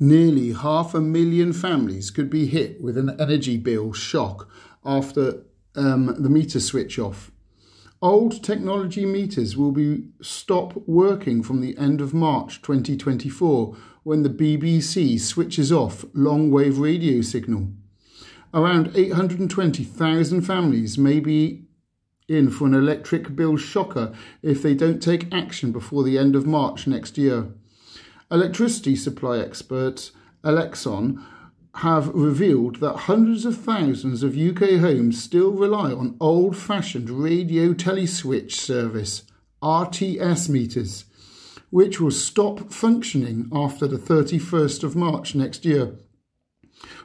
Nearly half a million families could be hit with an energy bill shock after um, the meter switch off. Old technology meters will be stop working from the end of March 2024 when the BBC switches off long wave radio signal. Around 820,000 families may be in for an electric bill shocker if they don't take action before the end of March next year. Electricity supply experts Alexon have revealed that hundreds of thousands of UK homes still rely on old fashioned radio teleswitch service, RTS meters, which will stop functioning after the 31st of March next year.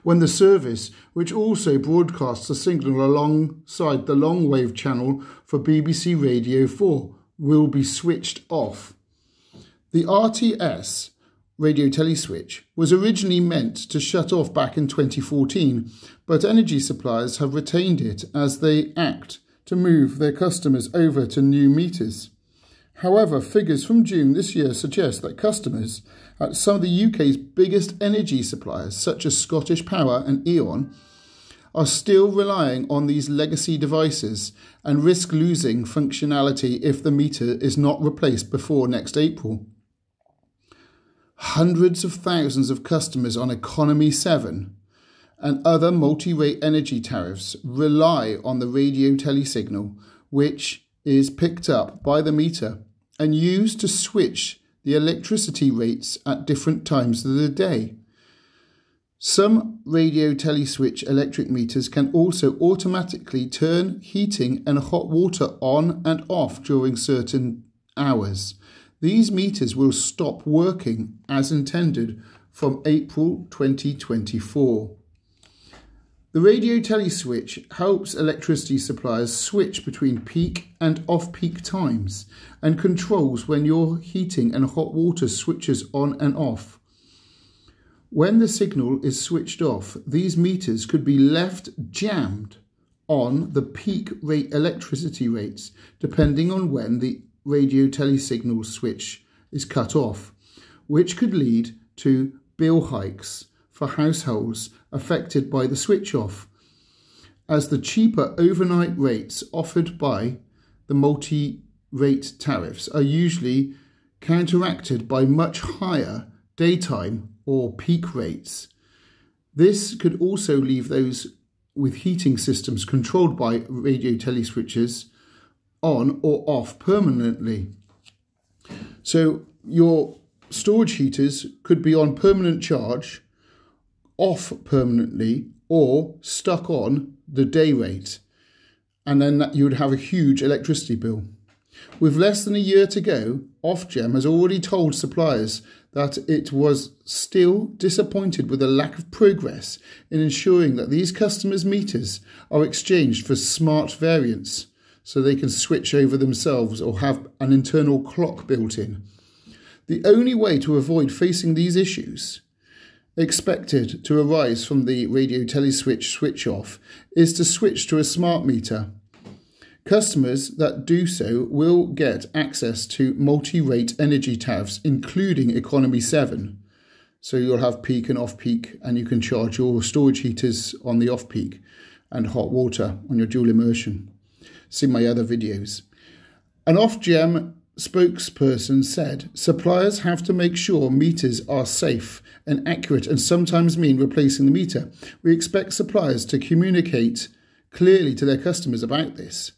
When the service, which also broadcasts a signal alongside the long wave channel for BBC Radio 4, will be switched off. The RTS radio teleswitch was originally meant to shut off back in 2014, but energy suppliers have retained it as they act to move their customers over to new meters. However, figures from June this year suggest that customers at some of the UK's biggest energy suppliers, such as Scottish Power and E.ON, are still relying on these legacy devices and risk losing functionality if the meter is not replaced before next April. Hundreds of thousands of customers on Economy 7 and other multi rate energy tariffs rely on the radio telesignal, which is picked up by the meter and used to switch the electricity rates at different times of the day. Some radio teleswitch electric meters can also automatically turn heating and hot water on and off during certain hours. These meters will stop working as intended from April 2024. The radio teleswitch helps electricity suppliers switch between peak and off peak times and controls when your heating and hot water switches on and off. When the signal is switched off, these meters could be left jammed on the peak rate electricity rates depending on when the radio telesignal switch is cut off, which could lead to bill hikes for households affected by the switch off, as the cheaper overnight rates offered by the multi rate tariffs are usually counteracted by much higher daytime or peak rates. This could also leave those with heating systems controlled by radio teleswitches on or off permanently. So your storage heaters could be on permanent charge, off permanently, or stuck on the day rate. And then you would have a huge electricity bill. With less than a year to go, Ofgem has already told suppliers that it was still disappointed with the lack of progress in ensuring that these customers' meters are exchanged for smart variants so they can switch over themselves or have an internal clock built in. The only way to avoid facing these issues expected to arise from the radio teleswitch switch off is to switch to a smart meter. Customers that do so will get access to multi rate energy tariffs, including Economy 7. So you'll have peak and off peak, and you can charge your storage heaters on the off peak and hot water on your dual immersion see my other videos. An Ofgem spokesperson said suppliers have to make sure meters are safe and accurate and sometimes mean replacing the meter. We expect suppliers to communicate clearly to their customers about this.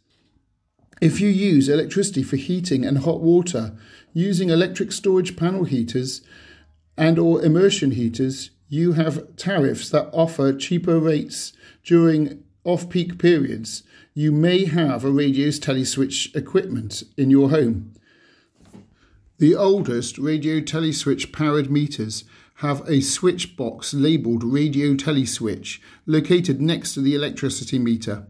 If you use electricity for heating and hot water using electric storage panel heaters and or immersion heaters, you have tariffs that offer cheaper rates during off-peak periods you may have a radios teleswitch equipment in your home. The oldest radio teleswitch powered meters have a switch box labelled radio teleswitch located next to the electricity meter.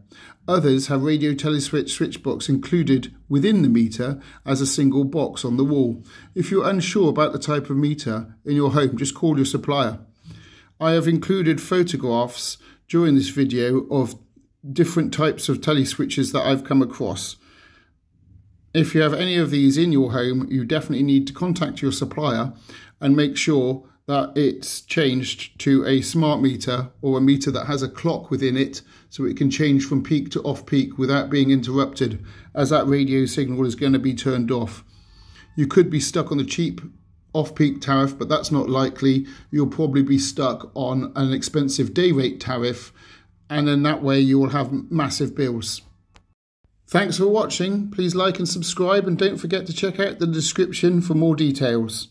Others have radio teleswitch switch box included within the meter as a single box on the wall. If you're unsure about the type of meter in your home, just call your supplier. I have included photographs during this video of different types of tele switches that I've come across. If you have any of these in your home, you definitely need to contact your supplier and make sure that it's changed to a smart meter or a meter that has a clock within it so it can change from peak to off peak without being interrupted as that radio signal is going to be turned off. You could be stuck on the cheap off peak tariff, but that's not likely. You'll probably be stuck on an expensive day rate tariff, and then that way you will have massive bills. Thanks for watching. Please like and subscribe, and don't forget to check out the description for more details.